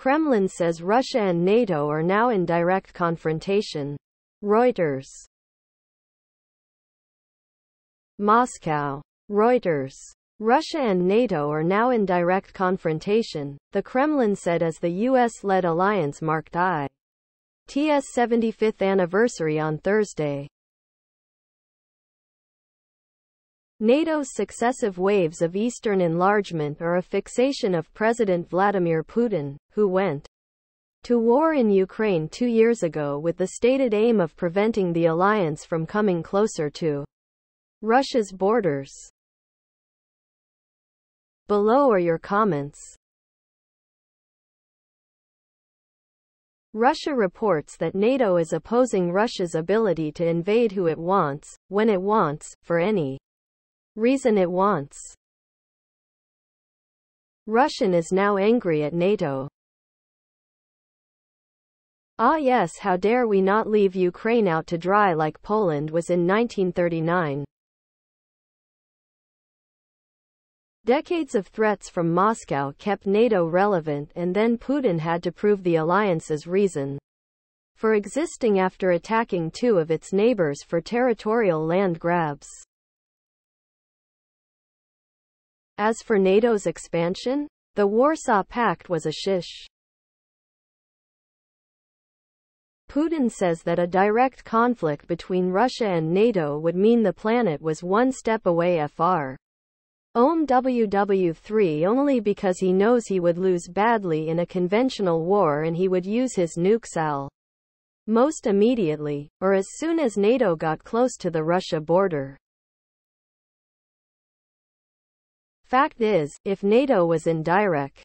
Kremlin says Russia and NATO are now in direct confrontation. Reuters. Moscow. Reuters. Russia and NATO are now in direct confrontation, the Kremlin said as the U.S.-led alliance marked I. TS 75th anniversary on Thursday. NATO's successive waves of eastern enlargement are a fixation of President Vladimir Putin, who went to war in Ukraine two years ago with the stated aim of preventing the alliance from coming closer to Russia's borders. Below are your comments. Russia reports that NATO is opposing Russia's ability to invade who it wants, when it wants, for any reason it wants. Russian is now angry at NATO. Ah yes how dare we not leave Ukraine out to dry like Poland was in 1939. Decades of threats from Moscow kept NATO relevant and then Putin had to prove the alliance's reason for existing after attacking two of its neighbors for territorial land grabs. As for NATO's expansion, the Warsaw Pact was a shish. Putin says that a direct conflict between Russia and NATO would mean the planet was one step away fr. Om WW3 only because he knows he would lose badly in a conventional war and he would use his nukes al most immediately, or as soon as NATO got close to the Russia border. Fact is, if NATO was in direct,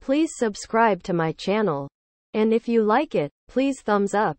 please subscribe to my channel. And if you like it, please thumbs up.